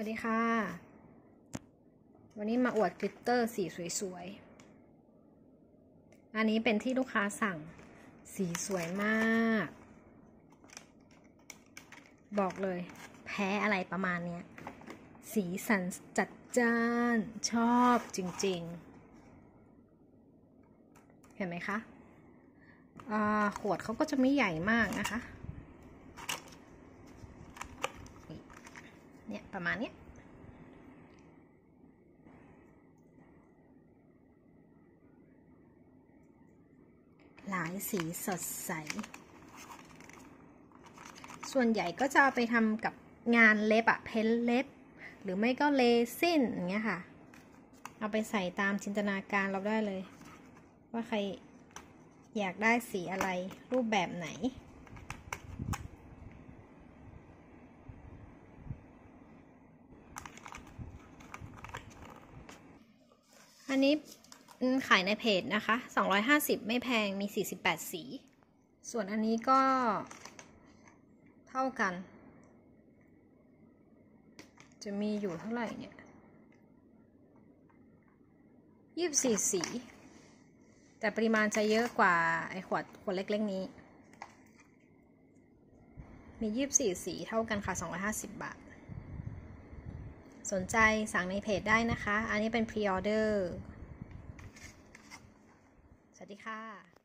วัสดีค่ะ วันนี้มาอวดกลิตเตอร์สีสวยๆ อันนี้เป็นที่ลูกค้าสั่งสีสวยมาก บอกเลย แพ้อะไรประมาณเนี้ย สีสันจัดจ้าน ชอบจริงๆ เห็นไหมคะะขวดเขาก็จะไม่ใหญ่มากนะคะ เนี่ย ประมาณนี้หลายสีสดใส ส่วนใหญ่ก็จะเอาไปทำกับงานเล็บอะเพ้นเล็บ หรือไม่ก็เลซินอย่างเงี้ยค่ะ เอาไปใส่ตามจินตนาการเราได้เลย ว่าใครอยากได้สีอะไรรูปแบบไหน อันนี้ขายในเพจนะคะ 250 ไม่แพง มี 48 สี ส่วนอันนี้ก็เท่ากัน จะมีอยู่เท่าไหร่เนี่ย24สี แต่ปริมาณจะเยอะกว่าไอขวดขวดเล็กๆนี้ มี24สีเท่ากันค่ะ 250 บาท สนใจสั่งในเพจได้นะคะ อันนี้เป็นพรีออเดอร์ สวัสดีค่ะ